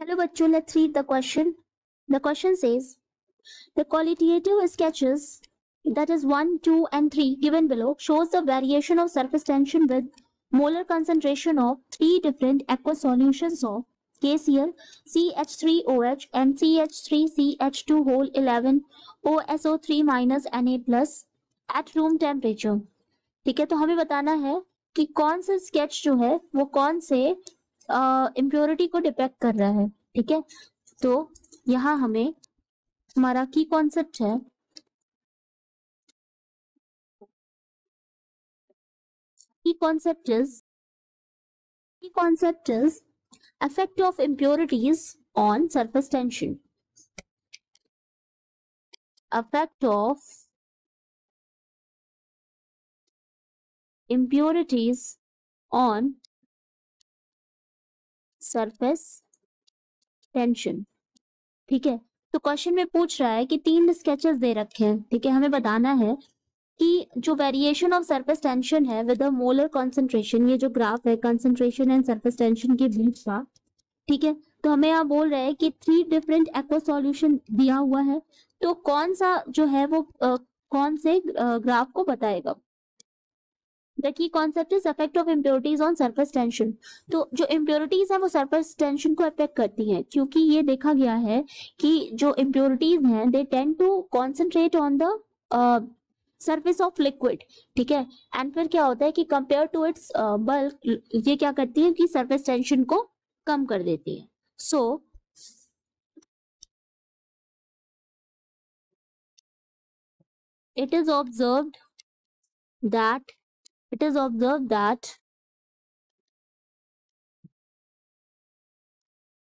Hello बच्चों let's read the question the question says the qualitative sketches that is 1 2 and 3 given below shows the variation of surface tension with molar concentration of three different aqua solutions of KCl CH3OH and CH3CH2 whole 11 OSO3 Na at room temperature. ठीक है तो हमें बताना है कि कौन सा sketch जो है, वो कौन से इम्प्योरिटी को डिपेक्ट कर रहा है, ठीक है? तो यहाँ हमें हमारा की कॉन्सेप्ट है। Key concept is effect of impurities on surface tension affect of impurities on surface tension ठीक है? तो क्वेश्चन में पूछ रहा है कि तीन स्केचेस दे रखे हैं ठीक है? हमें बताना है कि जो वेरिएशन ऑफ़ सरफेस टेंशन है विद मोलर कॉन्सेंट्रेशन ये जो ग्राफ है कंसेंट्रेशन एंड सरफेस टेंशन के बीच का ठीक है? तो हमें यहाँ बोल रहे हैं कि थ्री डिफरेंट एक्वा सॉल्यूशन दिया हुआ है तो कौन सा जो है वो आ, कौन से ग्राफ को बताएगा? The key concept is effect of impurities on surface tension तो जो इम्प्योरिटीज है वो सरफेस टेंशन को अफेक्ट करती हैं क्योंकि ये देखा गया है कि जो इम्प्योरिटीज हैं they tend to concentrate on the surface of liquid ठीक है? एंड फिर क्या होता है कि कंपेयर टू इट्स बल्क ये क्या करती है कि सरफेस टेंशन को कम कर देती है। So so, it is observed that it is observed that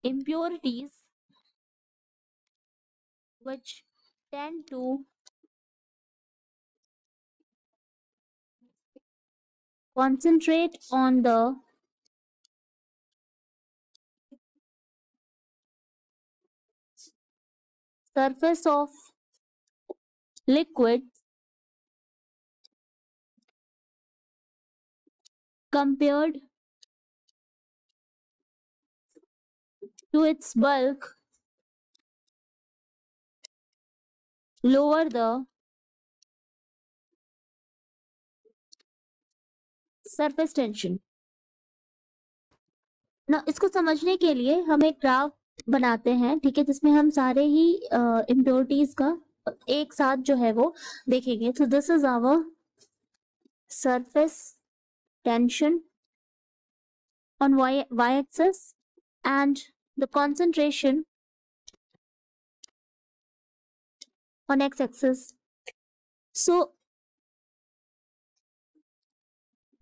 impurities which tend to concentrate on the surface of liquid compared to its bulk lower the surface tension ना इसको समझने के लिए हम एक ग्राफ बनाते हैं, ठीक है, जिसमें हम सारे ही इम्प्योरिटीज का एक साथ जो है वो देखेंगे। तो this is our surface tension on y y axis and the concentration on x axis. So,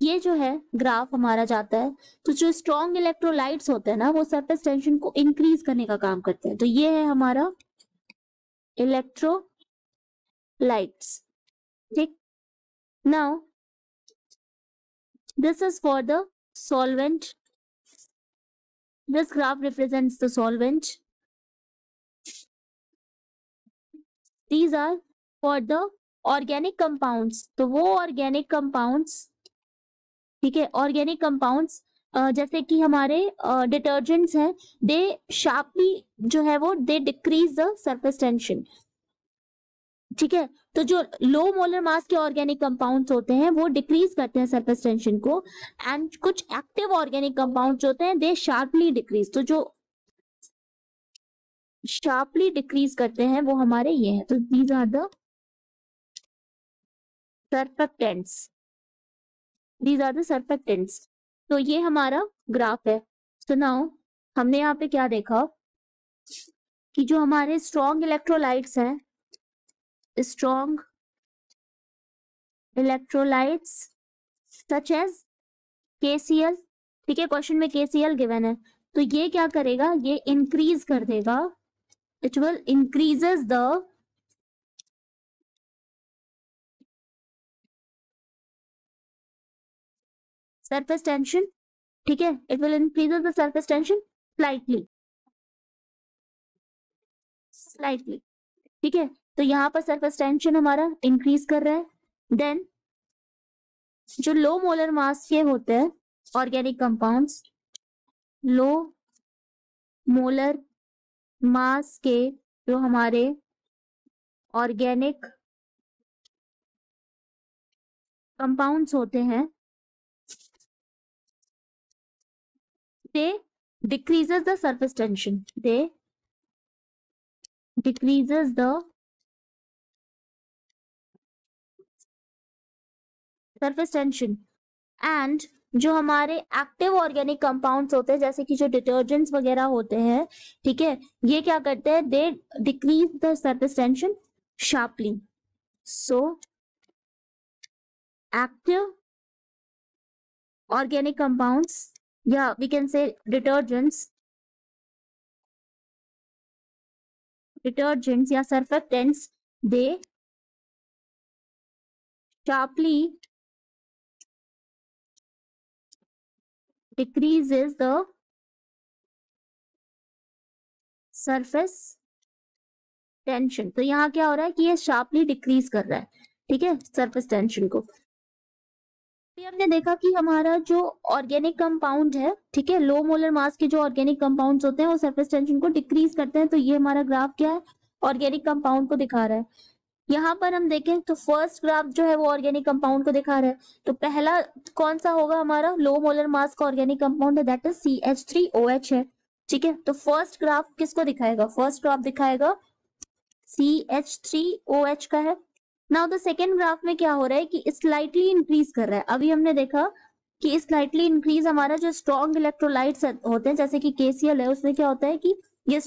ये जो है ग्राफ हमारा जाता है तो जो स्ट्रॉन्ग इलेक्ट्रोलाइट्स होते हैं ना, वो सरफेस टेंशन को इंक्रीज करने का काम करते हैं। तो ये है हमारा इलेक्ट्रोलाइट्स ठीक? Now this is for the solvent this graph represents the solvent these are for the organic compounds तो वो organic compounds ठीक है ऑर्गेनिक कंपाउंड्स जैसे कि हमारे डिटर्जेंट्स हैं दे शार्पली जो है वो they decrease the surface tension ठीक है? तो जो लो मोलर मास के ऑर्गेनिक कंपाउंड्स होते हैं, वो डिक्रीज करते हैं सरफेस टेंशन को एंड कुछ एक्टिव ऑर्गेनिक कंपाउंड्स होते हैं दे शार्पली डिक्रीज तो जो शार्पली डिक्रीज करते हैं, वो हमारे ये हैं. तो these are the surfactants these are the surfactants तो ये हमारा ग्राफ है. तो नाउ हमने यहाँ पे क्या देखा? कि जो हमारे स्ट्रॉन्ग इलेक्ट्रोलाइट्स हैं strong electrolytes such as KCl ठीक है? क्वेश्चन में KCl गिवन है। तो ये क्या करेगा? ये इंक्रीज कर देगा। It will increases the surface tension ठीक है? It will increases the surface tension slightly slightly ठीक है? तो यहाँ पर सरफेस टेंशन हमारा इंक्रीज कर रहा है। देन जो लो मोलर मास के होते हैं organic compounds low molar mass के जो हमारे ऑर्गेनिक कंपाउंड्स होते हैं they decreases the surface tension they decreases the surface tension. And जो हमारे एक्टिव ऑर्गेनिक कंपाउंड्स होते हैं, जैसे कि जो डिटर्जेंट्स वगैरह होते हैं, ठीक है, ये क्या करते हैं? They decrease the surface tension sharply so active organic compounds या we can say detergents detergents या surfactants they sharply decrease is the surface tension तो यहाँ क्या हो रहा है कि ये शार्पली डिक्रीज कर रहा है, ठीक है सर्फेस टेंशन को। हमने देखा कि हमारा जो ऑर्गेनिक कंपाउंड है, ठीक है लो मोलर मास के जो ऑर्गेनिक कंपाउंड्स होते हैं, वो सरफेस टेंशन को डिक्रीज करते हैं तो ये हमारा ग्राफ क्या है? ऑर्गेनिक कंपाउंड को दिखा रहा है। यहाँ पर हम देखें तो फ़र्स्ट ग्राफ जो है वो ऑर्गेनिक कंपाउंड को दिखा रहा है। तो पहला कौन सा होगा हमारा? लो मोलर मास का ऑर्गेनिक कंपाउंड है that is C H three O H है, ठीक है? तो फ़र्स्ट ग्राफ किसको दिखाएगा? फ़र्स्ट ग्राफ दिखाएगा C H three O H का है। नाउ द सेकेंड ग्राफ में क्या हो रहा है कि स्लाइटली इंक्रीज कर रहा है। अभी हमने देखा कि स्लाइटली इंक्रीज हमारा जो स्ट्रॉन्ग इलेक्ट्रोलाइट्स होते हैं, जैसे कि केसीएल है, उसमें क्या होता है कि ये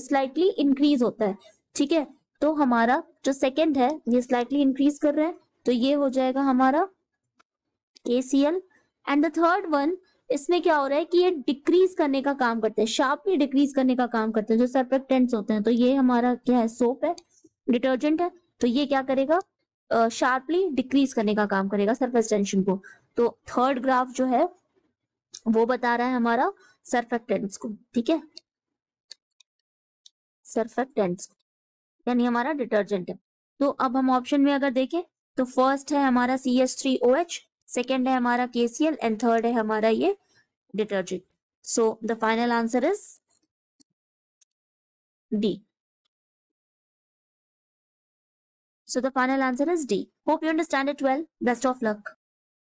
स्लाइटली इंक्रीज होता है। ठीक है? तो हमारा जो सेकेंड है, ये स्लाइटली इंक्रीज कर रहा है तो ये हो जाएगा हमारा KCl and the third one इसमें क्या हो रहा है कि ये डिक्रीज करने का काम करते हैं शार्पली डिक्रीज करने का काम करते हैं, जो सरफेक्टेंट्स होते हैं। तो ये हमारा क्या है सोप है डिटर्जेंट है। तो ये क्या करेगा? शार्पली डिक्रीज करने का काम करेगा सरफेस टेंशन को। तो थर्ड ग्राफ जो है, वो बता रहा है हमारा सरफेक्टेंट्स को, ठीक है? सरफेक्टेंट्स यानी हमारा डिटर्जेंट है। तो अब हम ऑप्शन में अगर देखें तो फ़र्स्ट है हमारा C H three O H second है हमारा K C L and third है हमारा ये detergent so the final answer is D So the final answer is D. Hope you understand it well. Best of luck.